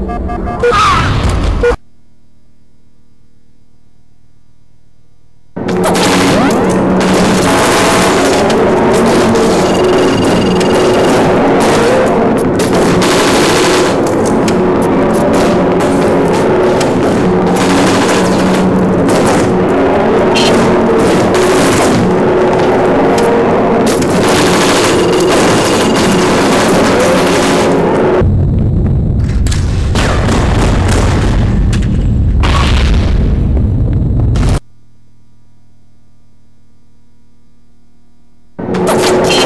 Ah! Okay.